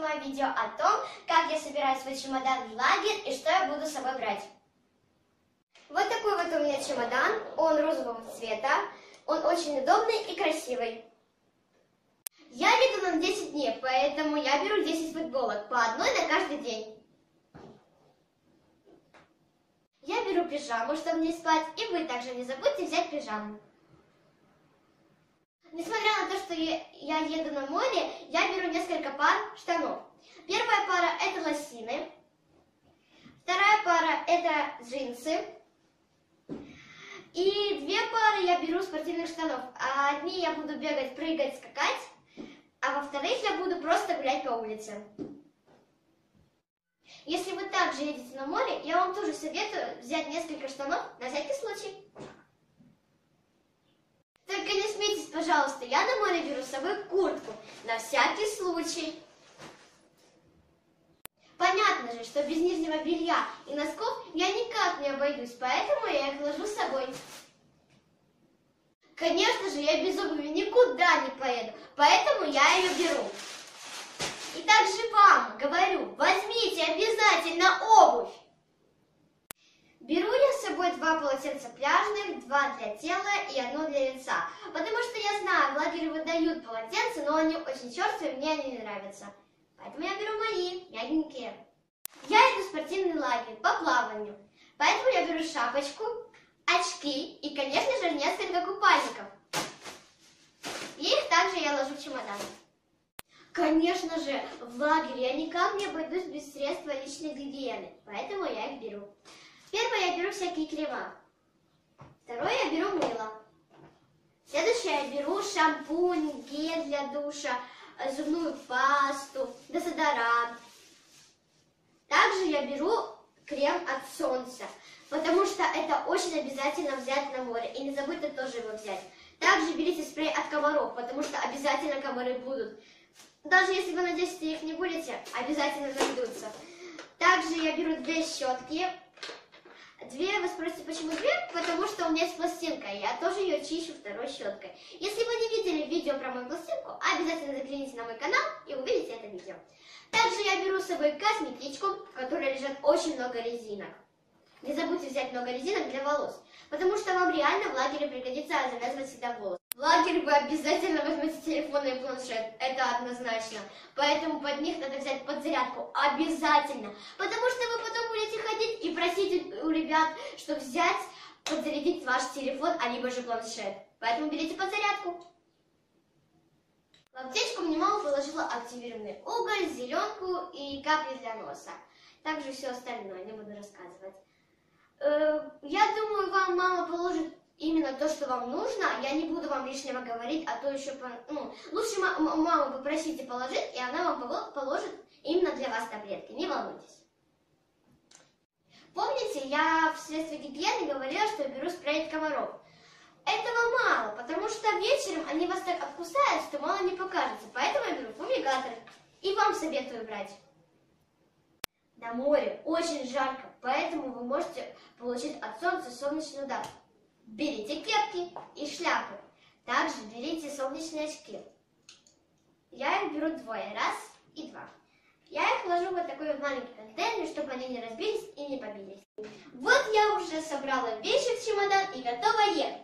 снимаю видео о том, как я собираю свой чемодан в лагерь и что я буду с собой брать. Вот такой вот у меня чемодан, он розового цвета, он очень удобный и красивый. Я еду на 10 дней, поэтому я беру 10 футболок, по одной на каждый день. Я беру пижаму, чтобы не спать, и вы также не забудьте взять пижаму. Несмотря на то, что я, еду на море, я беру несколько пар штанов. Первая пара это лосины, вторая пара это джинсы, и две пары я беру спортивных штанов. А одни я буду бегать, прыгать, скакать, а во вторых я буду просто гулять по улице. Если вы также едете на море, я вам тоже советую взять несколько штанов на всякий случай. Только не смейтесь, пожалуйста, я на море беру с собой куртку, на всякий случай. Понятно же, что без нижнего белья и носков я никак не обойдусь, поэтому я их ложу с собой. Конечно же, я без обуви никуда не поеду, поэтому я ее беру. И также вам говорю, возьмите обязательно обувь. Беру я два полотенца пляжных, два для тела и одно для лица. Потому что я знаю, в лагере выдают полотенца, но они очень черствые, мне они не нравятся. Поэтому я беру мои, мягенькие. Я иду в спортивный лагерь по плаванию. Поэтому я беру шапочку, очки и, конечно же, несколько купальников. И их также я ложу в чемодан. Конечно же, в лагере я никак не обойдусь без средства личной гигиены, поэтому я их беру. Первое я беру всякие крема. Второе я беру мыло. Следующее я беру шампунь, гель для душа, э, зубную пасту, дезодорант. Также я беру крем от солнца, потому что это очень обязательно взять на море. И не забудьте тоже его взять. Также берите спрей от комаров, потому что обязательно комары будут. Даже если вы на 10 их не будете, обязательно найдутся. Также я беру две щетки. Две, вы спросите, почему две? Потому что у меня есть пластинка, и я тоже ее чищу второй щеткой. Если вы не видели видео про мою пластинку, обязательно загляните на мой канал и увидите это видео. Также я беру с собой косметичку, в которой лежат очень много резинок. Не забудьте взять много резинок для волос, потому что вам реально в лагере пригодится завязывать всегда волосы. В лагерь вы обязательно возьмете телефон и планшет, это однозначно. Поэтому под них надо взять подзарядку, обязательно. Потому что вы потом будете ходить и просить у ребят, чтобы взять, подзарядить ваш телефон, а либо же планшет. Поэтому берите подзарядку. В аптечку мне мама положила активированный уголь, зеленку и капли для носа. Также все остальное, не буду рассказывать. Э, я думаю, вам мама положит именно то, что вам нужно. Я не буду вам лишнего говорить, а то еще... Ну, лучше маму попросите положить, и она вам положит именно для вас таблетки. Не волнуйтесь. Помните, я в средстве гигиены говорила, что я беру спрей от комаров. Этого мало, потому что вечером они вас так обкусают, что мало не покажется. Поэтому я беру фумигатор. И вам советую брать. На море очень жарко, поэтому вы можете получить от солнца солнечный удар. Берите кепки и шляпы. Также берите солнечные очки. Я их беру двое, раз и два. Я их ложу в такой вот маленький контейнер, чтобы они не разбились и не побились. Вот я уже собрала вещи в чемодан и готова ехать.